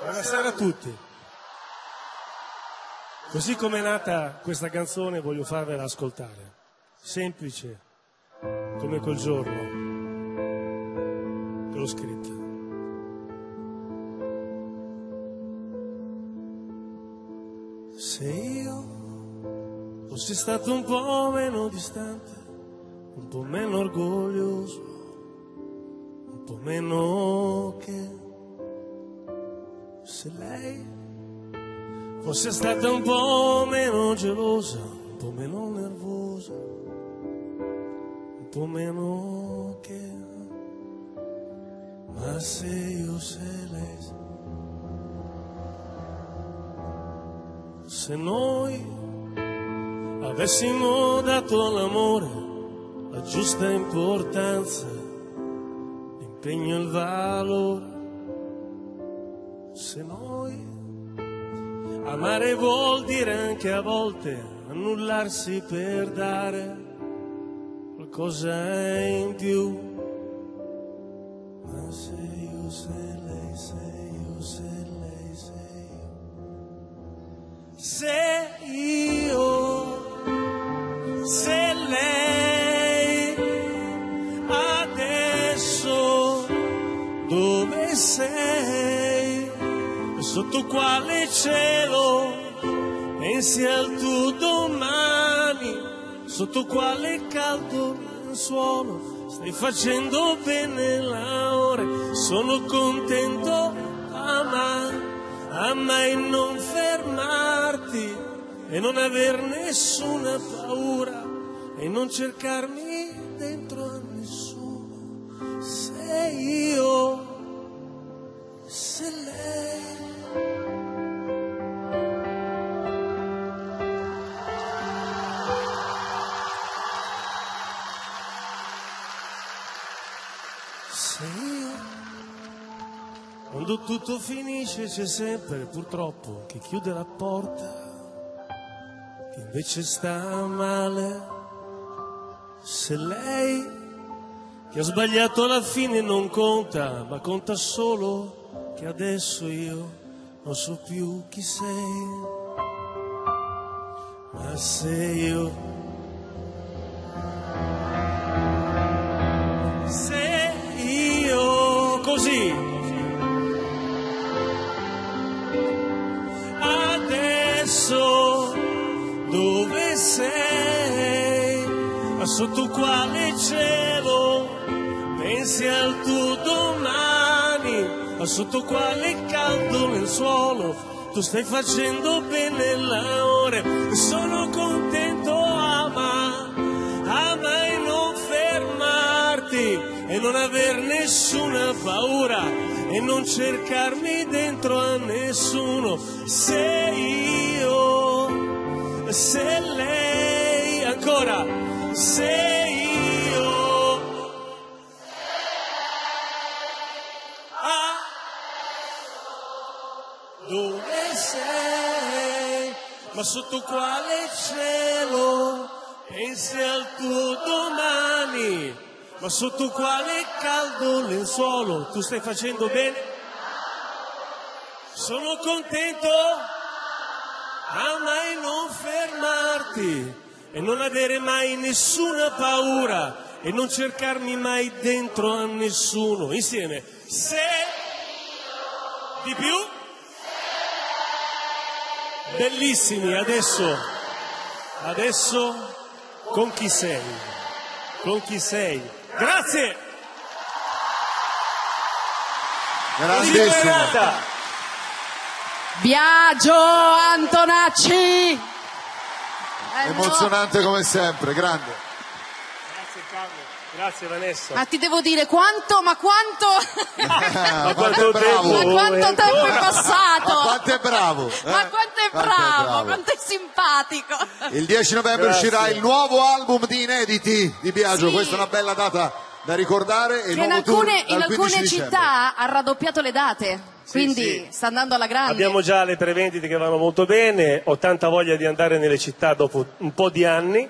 Buonasera a tutti. Così come è nata questa canzone voglio farvela ascoltare. Semplice, come quel giorno che l'ho scritta. Se io fossi stato un po' meno distante, un po' meno orgoglioso, un po' meno che se lei fosse stata un po' meno gelosa, un po' meno nervosa, un po' meno che, ma se io se lei, se noi avessimo dato all'amore la giusta importanza, l'impegno e il valore, se noi amare vuol dire anche a volte annullarsi per dare qualcosa in più. Ma se Sotto quale cielo pensi al tuo domani? Sotto quale caldo suolo stai facendo bene la ore? Sono contento, ama, ama e non fermarti e non aver nessuna paura e non cercarmi dentro quando tutto finisce c'è sempre purtroppo chi chiude la porta, che invece sta male. Se lei che ha sbagliato alla fine non conta, ma conta solo che adesso io non so più chi sei. Ma se io se io così dove sei sotto quale cielo? Pensi al tuo domani ma sotto quale caldo nel suolo? Tu stai facendo bene la ore sono contento ama ama e non fermarti e non aver nessuna paura e non cercarmi dentro a nessuno. Se io se lei ancora se io ah, dove sei ma sotto quale cielo pensi al tuo domani? Ma sotto quale caldo lenzuolo tu stai facendo bene? Sono contento ama e non fermarti e non avere mai nessuna paura e non cercarmi mai dentro a nessuno. Insieme se di più? Bellissimi adesso adesso con chi sei? Con chi sei? Grazie! Grandissimo. Biagio Antonacci. Eh, Emozionante come sempre, grande. grazie Carlo grazie Vanessa Ma ti devo dire quanto, ma quanto, ma quanto quanto è bravo. tempo? ma quanto tempo è passato. Ma quanto è bravo. eh? Ma quanto è bravo, quanto è simpatico. Il 10 novembre Grazie. uscirà il nuovo album di inediti di Biagio. Sì. Questa è una bella data da ricordare. E Che in alcune, in dal 15 alcune città ha raddoppiato le date, quindi sì. sta andando alla grande. Abbiamo già le prevendite che vanno molto bene, ho tanta voglia di andare nelle città dopo un po' di anni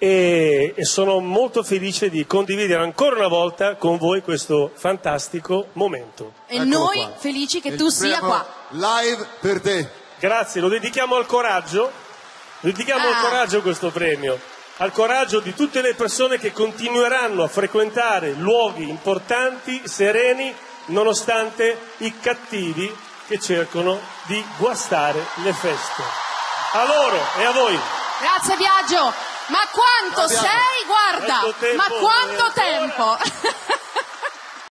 e, e sono molto felice di condividere ancora una volta con voi questo fantastico momento. E Eccolo noi qua. felici che Il tu sia qua. Live per te. Grazie, lo dedichiamo al coraggio, dedichiamo al Ah. coraggio questo premio, al coraggio di tutte le persone che continueranno a frequentare luoghi importanti, sereni, nonostante i cattivi che cercano di guastare le feste. A loro e a voi. Grazie Biagio. Ma quanto Ciao, Biagio. sei? Guarda. Tempo Ma quanto e ancora? tempo?